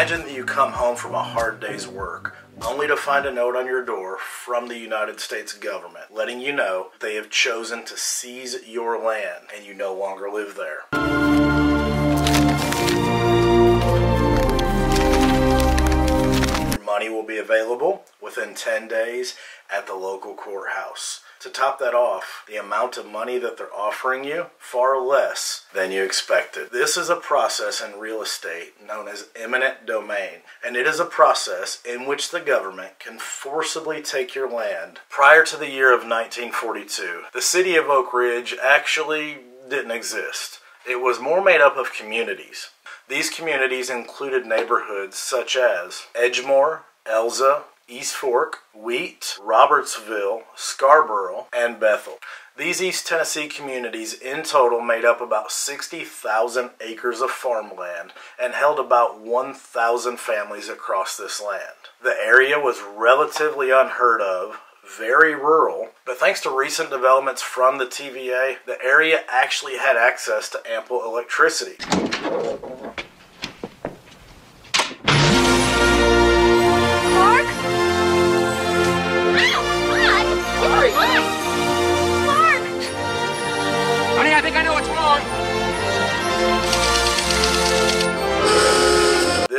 Imagine that you come home from a hard day's work only to find a note on your door from the United States government letting you know they have chosen to seize your land and you no longer live there. Your money will be available within 10 days at the local courthouse. To top that off, the amount of money that they're offering you far less than you expected. This is a process in real estate known as eminent domain, and it is a process in which the government can forcibly take your land. Prior to the year of 1942, the city of Oak Ridge actually didn't exist. It was more made up of communities. These communities included neighborhoods such as Edgemoor, Elza, East Fork, Wheat, Robertsville, Scarborough, and Bethel. These East Tennessee communities in total made up about 60,000 acres of farmland and held about 1,000 families across this land. The area was relatively unheard of, very rural, but thanks to recent developments from the TVA, the area actually had access to ample electricity.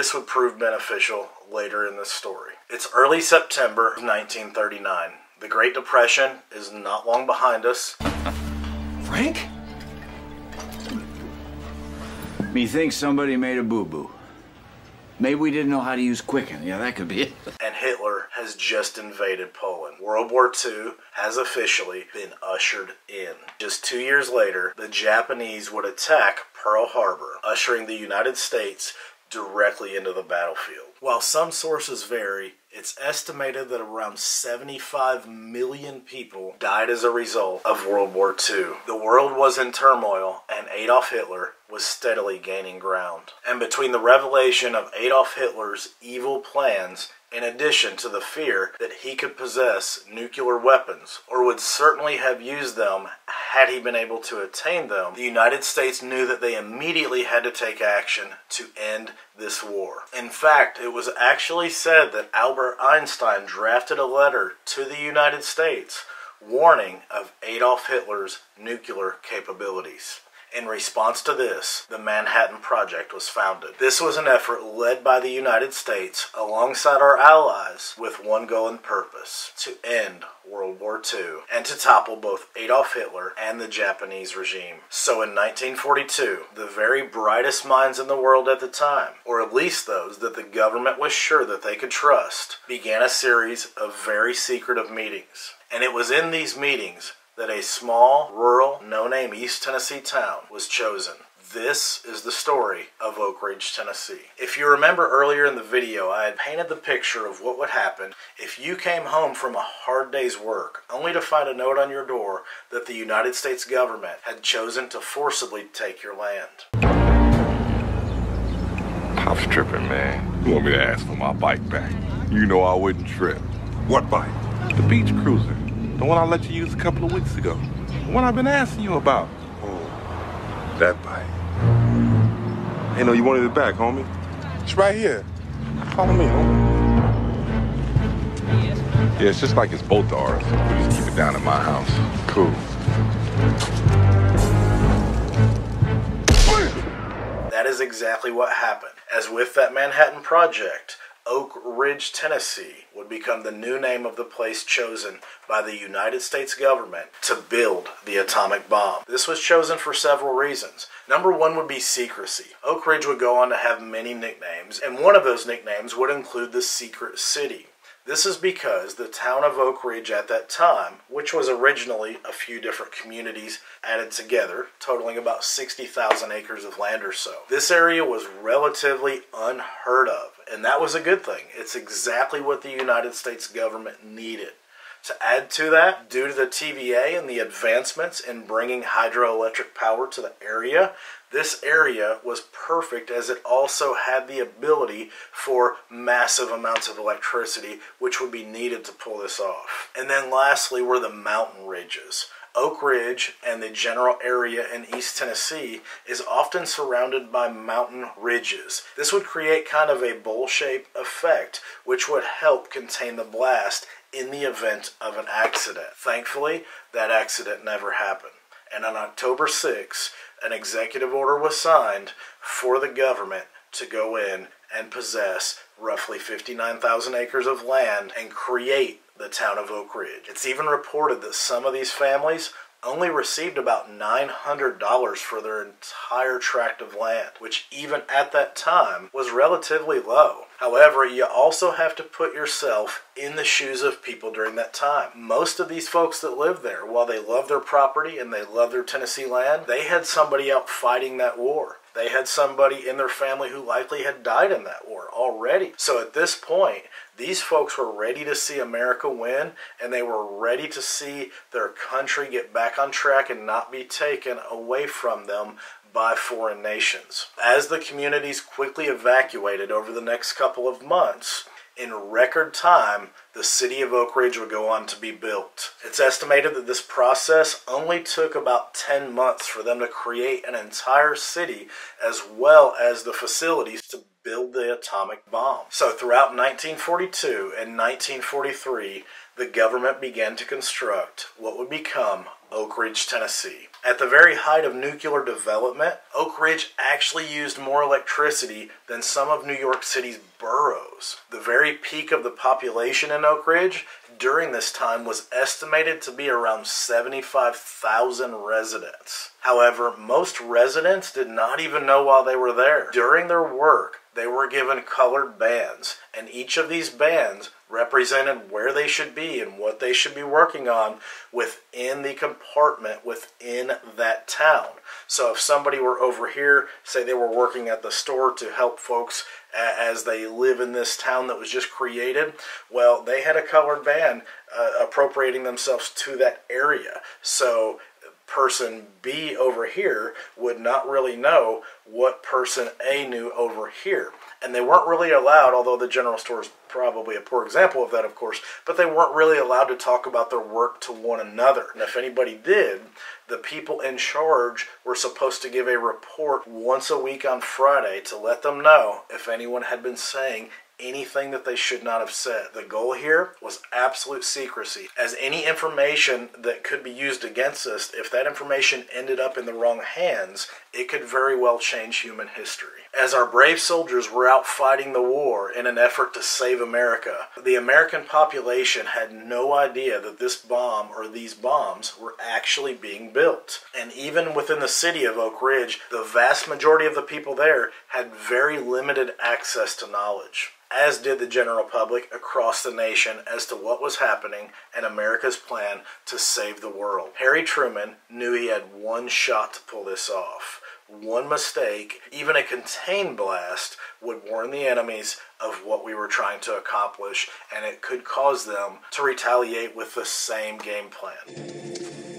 This would prove beneficial later in the story. It's early September of 1939. The Great Depression is not long behind us. Frank? Methinks somebody made a boo-boo. Maybe we didn't know how to use Quicken. Yeah, that could be it. And Hitler has just invaded Poland. World War II has officially been ushered in. Just two years later, the Japanese would attack Pearl Harbor, ushering the United States directly into the battlefield. While some sources vary, it's estimated that around 75 million people died as a result of World War II. The world was in turmoil, and Adolf Hitler was steadily gaining ground. And between the revelation of Adolf Hitler's evil plans in addition to the fear that he could possess nuclear weapons, or would certainly have used them had he been able to attain them, the United States knew that they immediately had to take action to end this war. In fact, it was actually said that Albert Einstein drafted a letter to the United States warning of Adolf Hitler's nuclear capabilities. In response to this, the Manhattan Project was founded. This was an effort led by the United States alongside our allies with one goal and purpose to end World War II and to topple both Adolf Hitler and the Japanese regime. So in 1942, the very brightest minds in the world at the time, or at least those that the government was sure that they could trust, began a series of very secretive meetings. And it was in these meetings that a small, rural, no name East Tennessee town was chosen. This is the story of Oak Ridge, Tennessee. If you remember earlier in the video, I had painted the picture of what would happen if you came home from a hard day's work only to find a note on your door that the United States government had chosen to forcibly take your land. Pop's tripping, man. You want me to ask for my bike back? You know I wouldn't trip. What bike? The beach cruiser. The one I let you use a couple of weeks ago. The one I've been asking you about. Oh, that bike. Hey, no, you wanted it back, homie. It's right here. Follow me, homie. Yeah, it's just like it's both ours. We just keep it down at my house. Cool. That is exactly what happened. As with that Manhattan Project, Oak Ridge, Tennessee would become the new name of the place chosen by the United States government to build the atomic bomb. This was chosen for several reasons. Number one would be secrecy. Oak Ridge would go on to have many nicknames, and one of those nicknames would include the Secret City. This is because the town of Oak Ridge at that time, which was originally a few different communities added together, totaling about 60,000 acres of land or so, this area was relatively unheard of, and that was a good thing. It's exactly what the United States government needed. To add to that, due to the TVA and the advancements in bringing hydroelectric power to the area, this area was perfect as it also had the ability for massive amounts of electricity, which would be needed to pull this off. And then lastly were the mountain ridges. Oak Ridge and the general area in East Tennessee is often surrounded by mountain ridges. This would create kind of a bowl shaped effect, which would help contain the blast in the event of an accident. Thankfully, that accident never happened. And on October 6, an executive order was signed for the government to go in and possess roughly 59,000 acres of land and create the town of Oak Ridge. It's even reported that some of these families only received about $900 for their entire tract of land, which even at that time was relatively low. However, you also have to put yourself in the shoes of people during that time. Most of these folks that live there, while they love their property and they love their Tennessee land, they had somebody out fighting that war. They had somebody in their family who likely had died in that war already. So at this point, these folks were ready to see America win and they were ready to see their country get back on track and not be taken away from them by foreign nations. As the communities quickly evacuated over the next couple of months, in record time, the city of Oak Ridge would go on to be built. It's estimated that this process only took about 10 months for them to create an entire city as well as the facilities to build the atomic bomb. So throughout 1942 and 1943, the government began to construct what would become Oak Ridge, Tennessee. At the very height of nuclear development, Oak Ridge actually used more electricity than some of New York City's boroughs. The very peak of the population in Oak Ridge during this time was estimated to be around 75,000 residents. However, most residents did not even know while they were there. During their work, they were given colored bands, and each of these bands represented where they should be and what they should be working on within the compartment within that town. So if somebody were over here, say they were working at the store to help folks as they live in this town that was just created, well, they had a colored band uh, appropriating themselves to that area. So person B over here would not really know what person A knew over here. And they weren't really allowed, although the general store is probably a poor example of that, of course, but they weren't really allowed to talk about their work to one another. And if anybody did, the people in charge were supposed to give a report once a week on Friday to let them know if anyone had been saying anything that they should not have said. The goal here was absolute secrecy, as any information that could be used against us, if that information ended up in the wrong hands, it could very well change human history. As our brave soldiers were out fighting the war in an effort to save America, the American population had no idea that this bomb or these bombs were actually being built. And even within the city of Oak Ridge, the vast majority of the people there had very limited access to knowledge as did the general public across the nation as to what was happening and America's plan to save the world. Harry Truman knew he had one shot to pull this off. One mistake, even a contained blast, would warn the enemies of what we were trying to accomplish, and it could cause them to retaliate with the same game plan.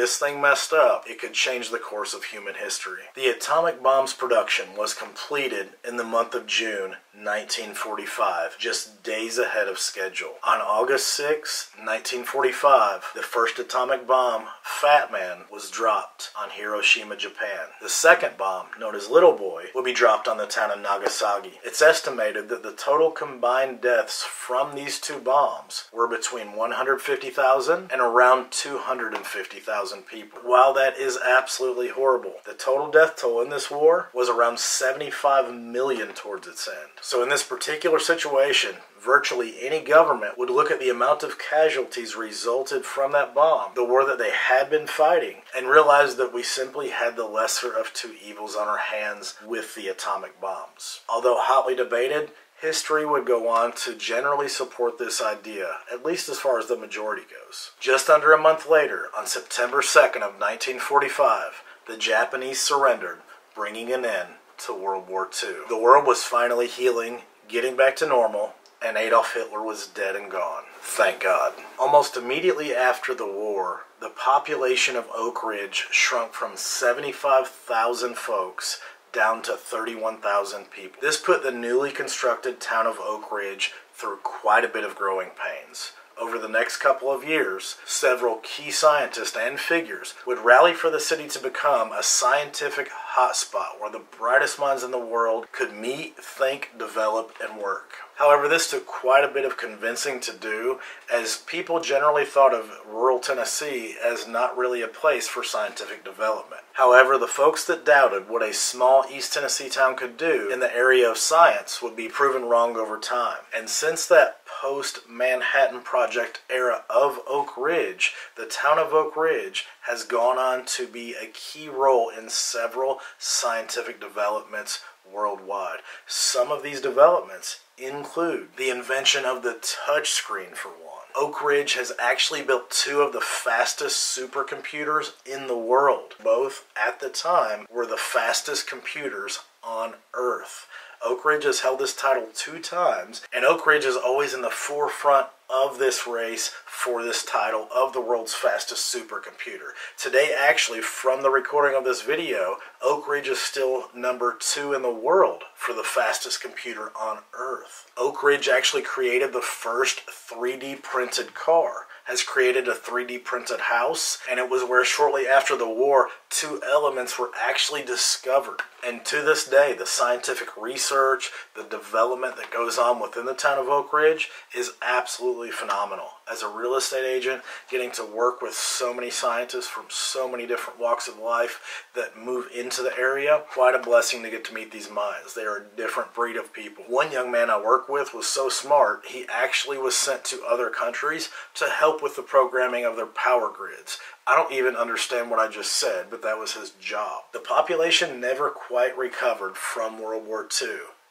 This thing messed up, it could change the course of human history. The atomic bomb's production was completed in the month of June 1945, just days ahead of schedule. On August 6, 1945, the first atomic bomb, Fat Man, was dropped on Hiroshima, Japan. The second bomb, known as Little Boy, will be dropped on the town of Nagasaki. It's estimated that the total combined deaths from these two bombs were between 150,000 and around 250,000 people. While that is absolutely horrible, the total death toll in this war was around 75 million towards its end. So, in this particular situation, virtually any government would look at the amount of casualties resulted from that bomb, the war that they had been fighting, and realize that we simply had the lesser of two evils on our hands with the atomic bombs. Although hotly debated, history would go on to generally support this idea, at least as far as the majority goes. Just under a month later, on September 2nd of 1945, the Japanese surrendered, bringing an end to World War II. The world was finally healing, getting back to normal, and Adolf Hitler was dead and gone. Thank God. Almost immediately after the war, the population of Oak Ridge shrunk from 75,000 folks down to 31,000 people. This put the newly constructed town of Oak Ridge through quite a bit of growing pains. Over the next couple of years, several key scientists and figures would rally for the city to become a scientific hotspot where the brightest minds in the world could meet, think, develop, and work. However, this took quite a bit of convincing to do, as people generally thought of rural Tennessee as not really a place for scientific development. However, the folks that doubted what a small East Tennessee town could do in the area of science would be proven wrong over time. And since that post Manhattan Project era of Oak Ridge, the town of Oak Ridge has gone on to be a key role in several scientific developments worldwide. Some of these developments include the invention of the touchscreen, for one. Oak Ridge has actually built two of the fastest supercomputers in the world. Both, at the time, were the fastest computers on Earth. Oak Ridge has held this title two times, and Oak Ridge is always in the forefront of this race for this title of the world's fastest supercomputer. Today, actually, from the recording of this video, Oak Ridge is still number two in the world for the fastest computer on Earth. Oak Ridge actually created the first 3D printed car has created a 3D printed house, and it was where shortly after the war, two elements were actually discovered. And to this day, the scientific research, the development that goes on within the town of Oak Ridge is absolutely phenomenal. As a real estate agent, getting to work with so many scientists from so many different walks of life that move into the area, quite a blessing to get to meet these minds. They are a different breed of people. One young man I work with was so smart, he actually was sent to other countries to help with the programming of their power grids. I don't even understand what I just said, but that was his job. The population never quite recovered from World War II,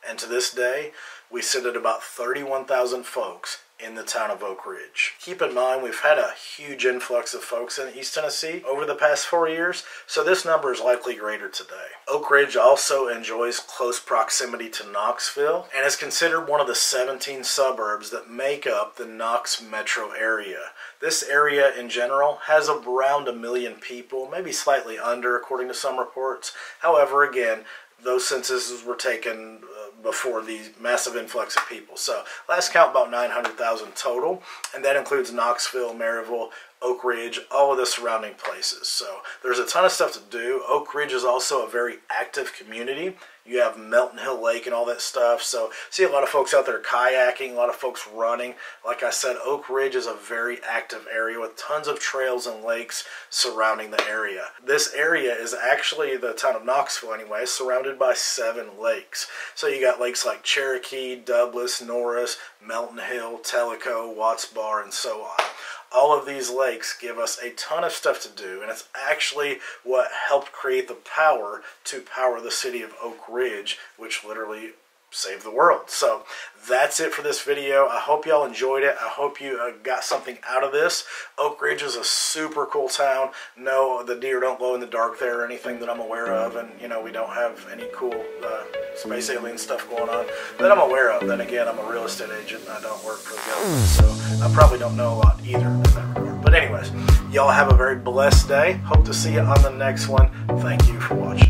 and to this day, we sit at about 31,000 folks in the town of Oak Ridge. Keep in mind, we've had a huge influx of folks in East Tennessee over the past four years, so this number is likely greater today. Oak Ridge also enjoys close proximity to Knoxville and is considered one of the 17 suburbs that make up the Knox metro area. This area in general has around a million people, maybe slightly under according to some reports. However, again, those censuses were taken uh, before the massive influx of people. So last count about 900,000 total, and that includes Knoxville, Maryville, Oak Ridge, all of the surrounding places. So there's a ton of stuff to do. Oak Ridge is also a very active community. You have Melton Hill Lake and all that stuff. So see a lot of folks out there kayaking, a lot of folks running. Like I said, Oak Ridge is a very active area with tons of trails and lakes surrounding the area. This area is actually the town of Knoxville anyway, surrounded by seven lakes. So you got lakes like Cherokee, Douglas, Norris, Melton Hill, Tellico, Watts Bar, and so on all of these lakes give us a ton of stuff to do, and it's actually what helped create the power to power the city of Oak Ridge, which literally saved the world. So that's it for this video. I hope y'all enjoyed it. I hope you uh, got something out of this. Oak Ridge is a super cool town. No, the deer don't glow in the dark there or anything that I'm aware of, and you know we don't have any cool uh, space alien stuff going on that I'm aware of. Then again, I'm a real estate agent and I don't work for the government, so I probably don't know a lot either. But anyways, y'all have a very blessed day. Hope to see you on the next one. Thank you for watching.